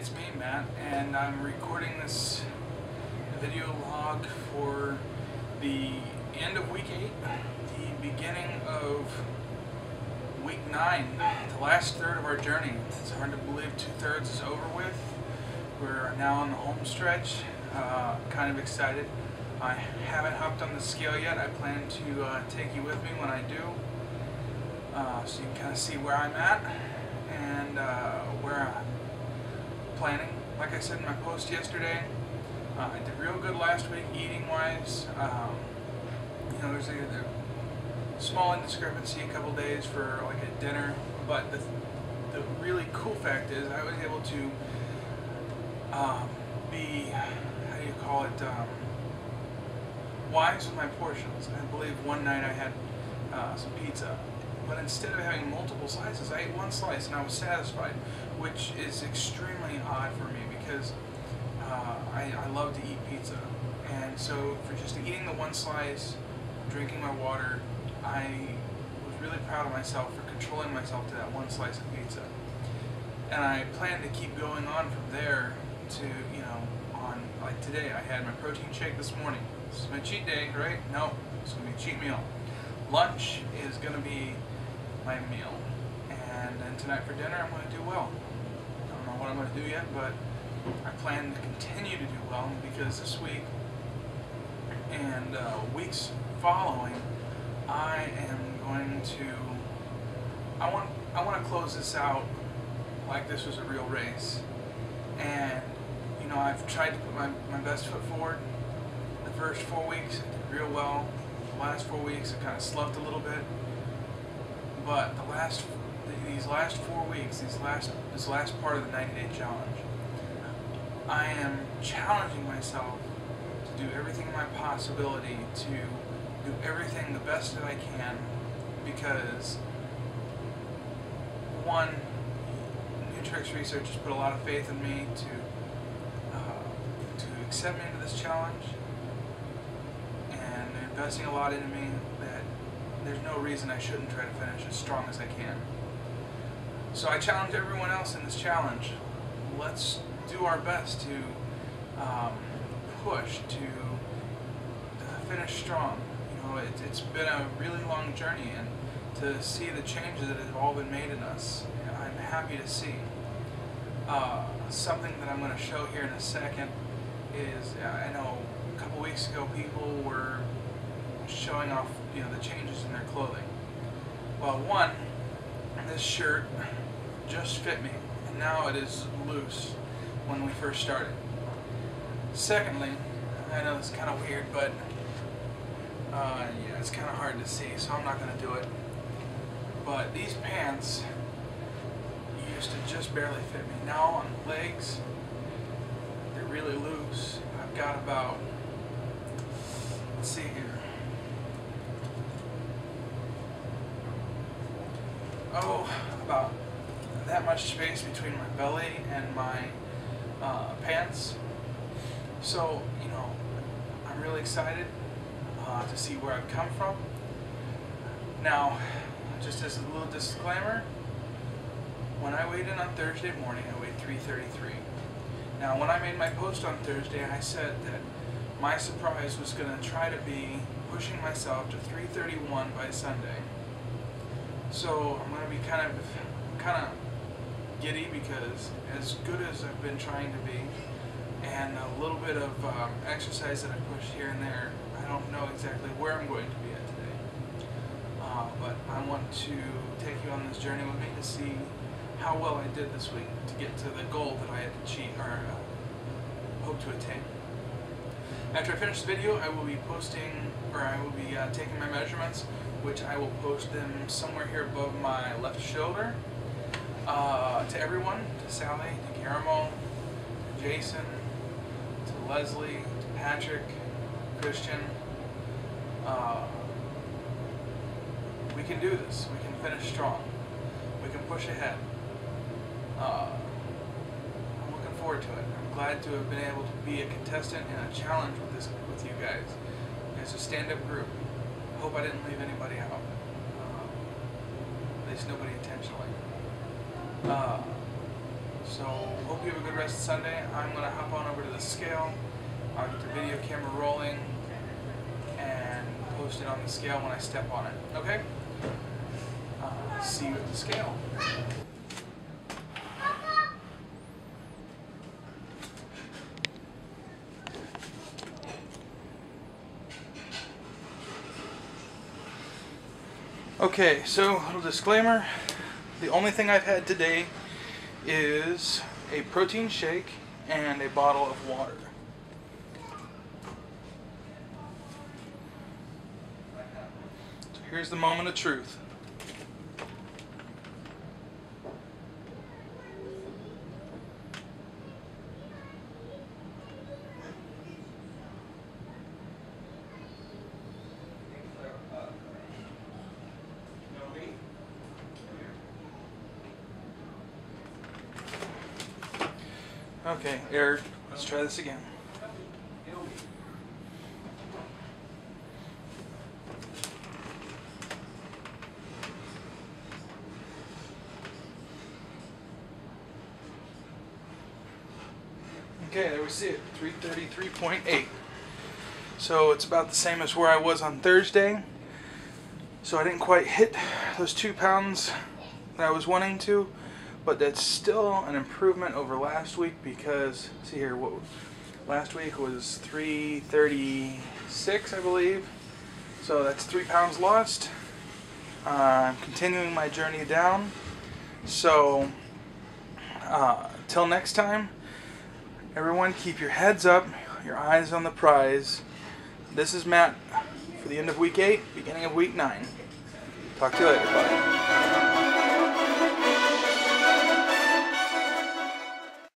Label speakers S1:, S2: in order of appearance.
S1: It's me, Matt, and I'm recording this video log for the end of week 8, the beginning of week 9, the last third of our journey. It's hard to believe two thirds is over with. We're now on the home stretch, uh, kind of excited. I haven't hopped on the scale yet. I plan to uh, take you with me when I do, uh, so you can kind of see where I'm at and uh, where I'm planning. Like I said in my post yesterday, uh, I did real good last week eating wise. Um, you know, there's a, a small indiscrepancy a couple days for like a dinner, but the, the really cool fact is I was able to um, be, how do you call it, um, wise with my portions. I believe one night I had uh, some pizza, but instead of having multiple slices, I ate one slice and I was satisfied, which is extremely odd for me because uh, I, I love to eat pizza. And so for just eating the one slice, drinking my water, I was really proud of myself for controlling myself to that one slice of pizza. And I plan to keep going on from there to, you know, on, like today, I had my protein shake this morning. This is my cheat day, right? No, it's going to be a cheat meal. Lunch is going to be my meal. And then tonight for dinner, I'm going to do well. I don't know what I'm going to do yet, but I plan to continue to do well because this week and uh, weeks following, I am going to. I want. I want to close this out like this was a real race, and you know I've tried to put my, my best foot forward. The first four weeks I did real well. The last four weeks I kind of sloughed a little bit, but the last these last four weeks, these last this last part of the 90 day challenge, I am challenging myself to do everything in my possibility to do everything the best that I can because one, Nutrex Research has put a lot of faith in me to uh, to accept me into this challenge, and investing a lot into me there's no reason I shouldn't try to finish as strong as I can. So I challenge everyone else in this challenge. Let's do our best to um, push to, to finish strong. You know, it, it's been a really long journey, and to see the changes that have all been made in us, I'm happy to see. Uh, something that I'm going to show here in a second is uh, I know a couple weeks ago people were showing off you know the changes in their clothing. Well, one, this shirt just fit me, and now it is loose when we first started. Secondly, I know it's kind of weird, but uh, yeah, it's kind of hard to see, so I'm not going to do it. But these pants used to just barely fit me. Now on the legs, they're really loose. I've got about, let's see here. Oh, about that much space between my belly and my uh, pants. So, you know, I'm really excited uh, to see where I've come from. Now, just as a little disclaimer, when I weighed in on Thursday morning, I weighed 333. Now, when I made my post on Thursday, I said that my surprise was going to try to be pushing myself to 331 by Sunday. So I'm going to be kind of, kind of giddy because as good as I've been trying to be, and a little bit of um, exercise that I pushed here and there, I don't know exactly where I'm going to be at today. Uh, but I want to take you on this journey with me to see how well I did this week to get to the goal that I had achieved or uh, hope to attain. After I finish the video, I will be posting, or I will be uh, taking my measurements, which I will post them somewhere here above my left shoulder. Uh, to everyone, to Sally, to Guillermo, to Jason, to Leslie, to Patrick, Christian, uh, we can do this. We can finish strong. We can push ahead. Uh, I'm looking forward to it. I'm glad to have been able to be a contestant in a challenge with this with you guys. It's a stand-up group. Hope I didn't leave anybody out. Uh, at least nobody intentionally. Uh, So hope you have a good rest of Sunday. I'm gonna hop on over to the scale. I'll get the video camera rolling and post it on the scale when I step on it. Okay? Uh, see you at the scale. Okay, so little disclaimer. The only thing I've had today is a protein shake and a bottle of water. So here's the moment of truth. Okay, Eric, let's try this again. Okay, there we see it, 333.8. So it's about the same as where I was on Thursday. So I didn't quite hit those two pounds that I was wanting to but that's still an improvement over last week because see here what last week was 336 I believe. So that's three pounds lost. Uh, I'm continuing my journey down. So uh, till next time everyone keep your heads up your eyes on the prize. This is Matt for the end of week 8 beginning of week 9 talk to you later. Bye